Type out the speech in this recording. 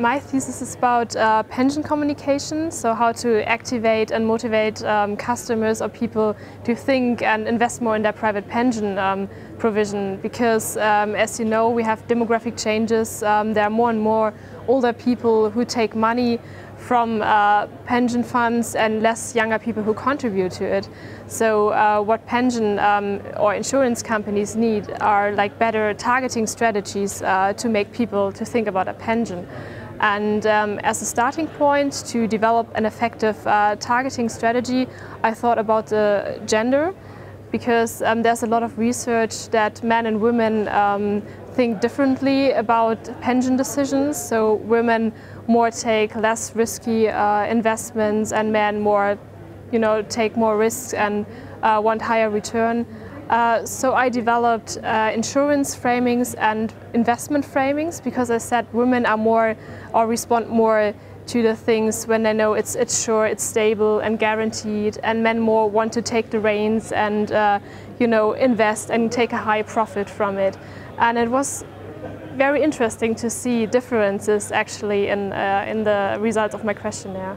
my thesis is about uh, pension communication, so how to activate and motivate um, customers or people to think and invest more in their private pension um, provision. Because um, as you know, we have demographic changes. Um, there are more and more older people who take money from uh, pension funds and less younger people who contribute to it. So uh, what pension um, or insurance companies need are like better targeting strategies uh, to make people to think about a pension. And um, as a starting point to develop an effective uh, targeting strategy, I thought about the gender because um, there's a lot of research that men and women um, think differently about pension decisions. So women more take less risky uh, investments and men more, you know, take more risks and uh, want higher return. Uh, so I developed uh, insurance framings and investment framings because I said women are more or respond more to the things when they know it's, it's sure, it's stable and guaranteed, and men more want to take the reins and uh, you know invest and take a high profit from it. And it was very interesting to see differences actually in, uh, in the results of my questionnaire.